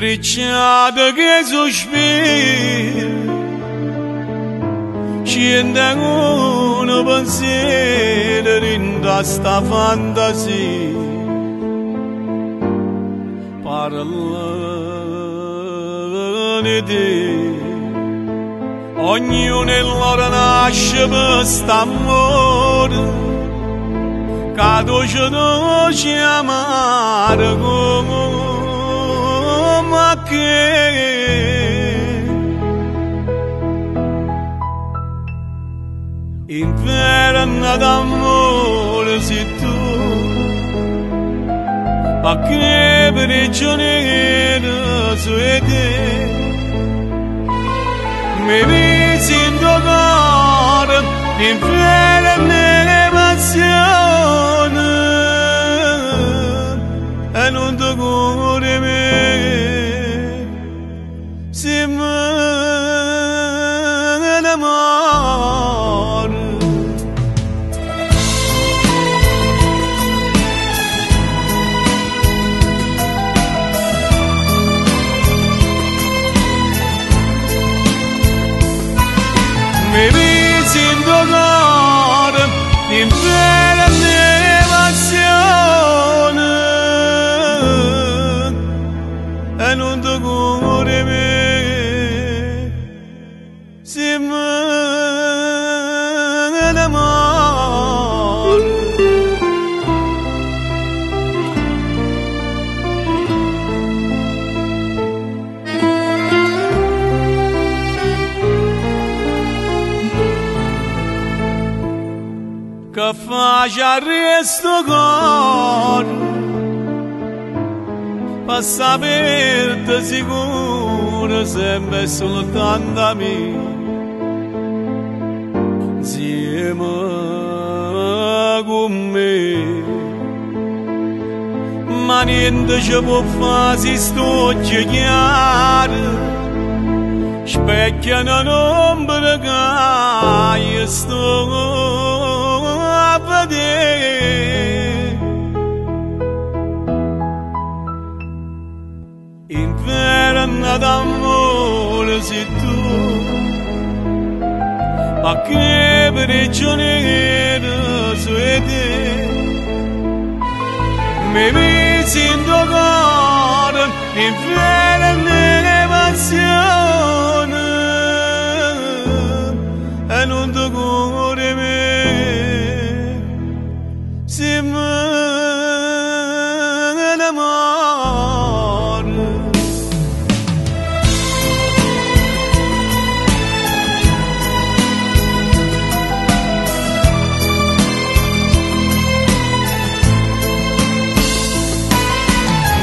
Ricciardo che sospira Scende un pensiero in sta fantasia Parlane di te Ognuno loro nasce per st'amore non ci amare come Inferno d'amore si tu Ma che prigioniero su te Mi visi in tuo cuore Si me l'amore mi visi in che faccia resto cor passa per te sicuro sempre soltanto a me insieme con me ma niente ci può fare se sto chiaro specchiano un'ombra che io sto a vedere inferno d'amore sei tu. Ma che prigioniero sei te. Mi visi in tuo cuore inferno nelle passioni